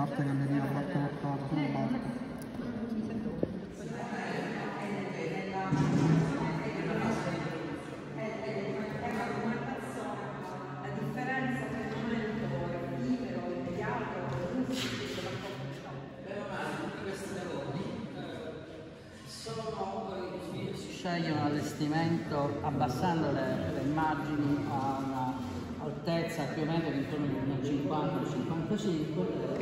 Barca Galleria, Barca Mercato, sono Barca. scegliono un allestimento abbassando le, le immagini a un'altezza più o meno intorno ai 50-55